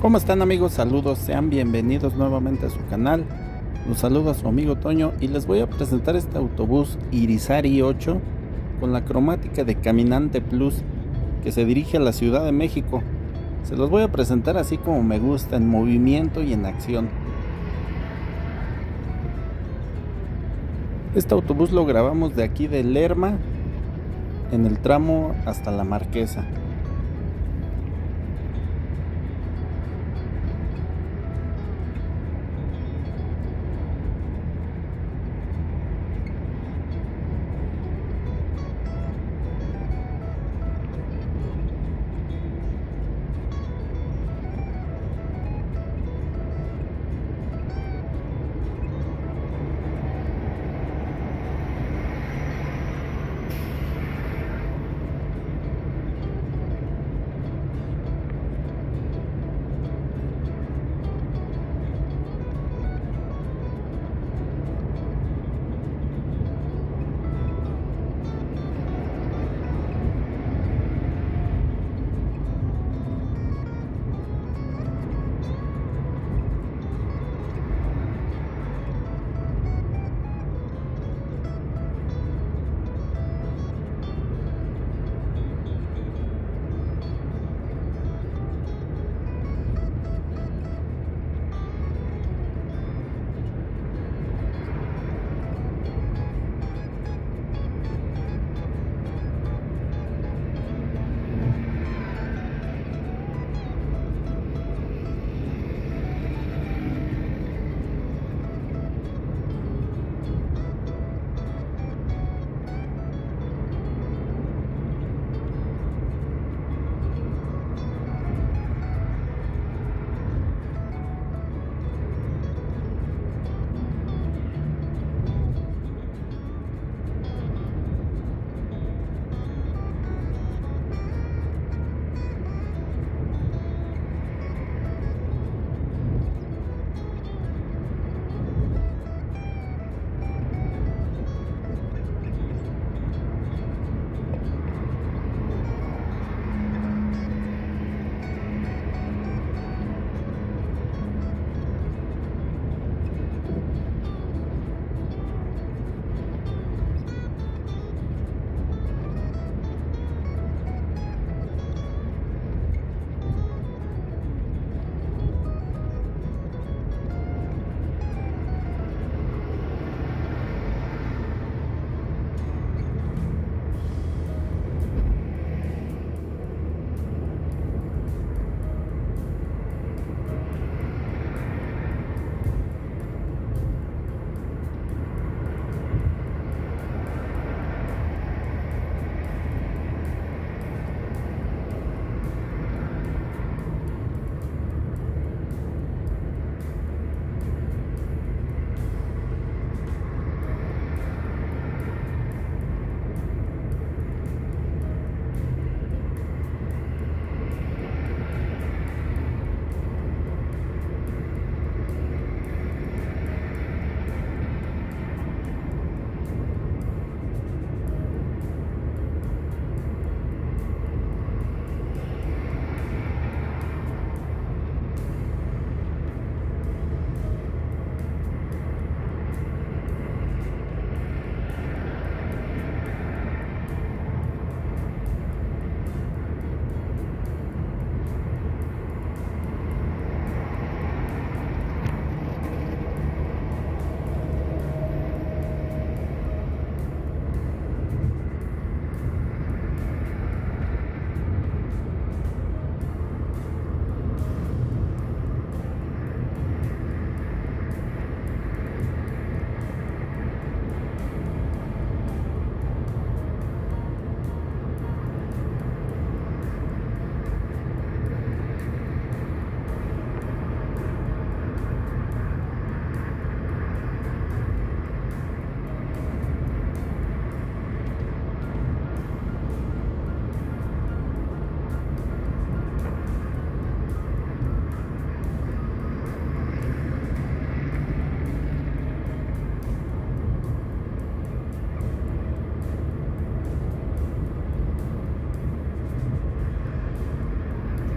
¿Cómo están amigos? Saludos, sean bienvenidos nuevamente a su canal. Los saludo a su amigo Toño y les voy a presentar este autobús Irizari 8 con la cromática de Caminante Plus que se dirige a la Ciudad de México. Se los voy a presentar así como me gusta, en movimiento y en acción. Este autobús lo grabamos de aquí de Lerma en el tramo hasta la Marquesa.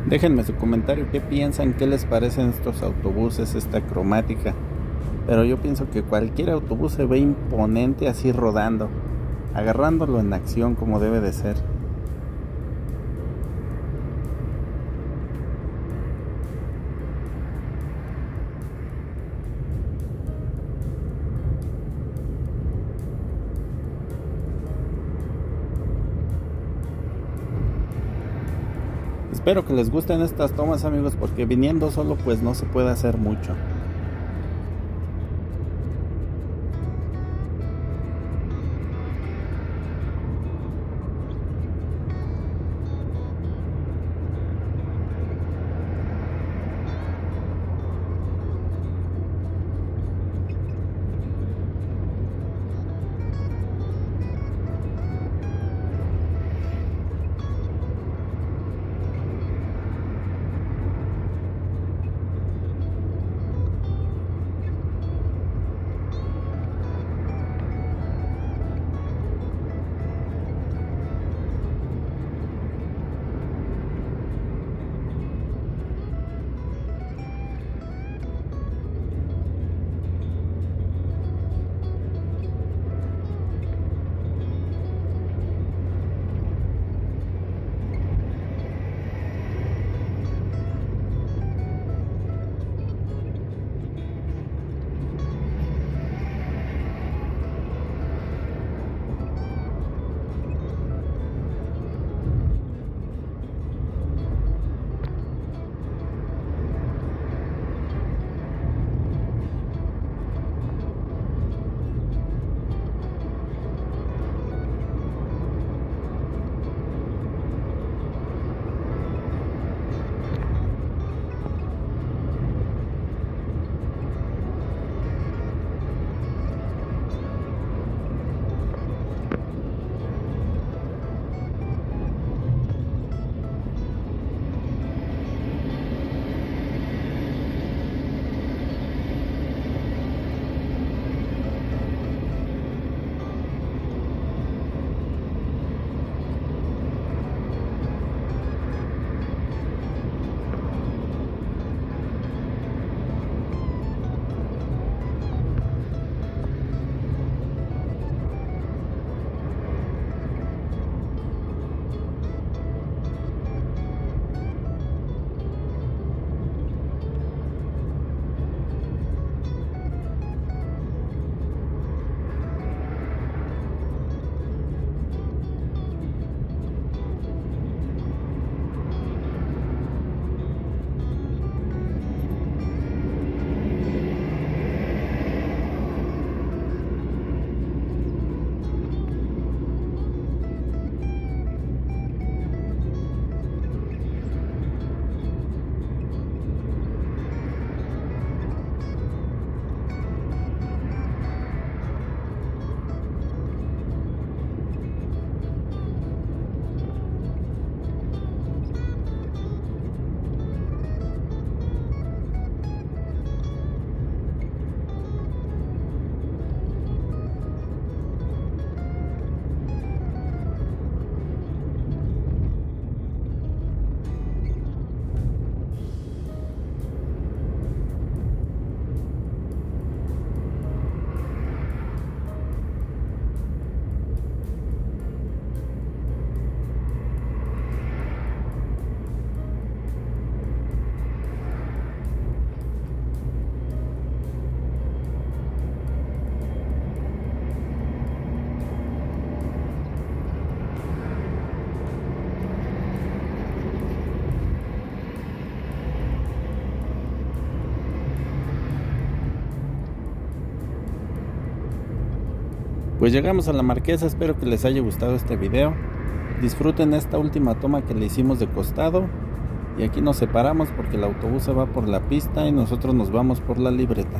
Déjenme su comentario, qué piensan, qué les parecen estos autobuses, esta cromática. Pero yo pienso que cualquier autobús se ve imponente así rodando, agarrándolo en acción como debe de ser. Espero que les gusten estas tomas amigos porque viniendo solo pues no se puede hacer mucho. Pues llegamos a la marquesa, espero que les haya gustado este video. Disfruten esta última toma que le hicimos de costado. Y aquí nos separamos porque el autobús se va por la pista y nosotros nos vamos por la libreta.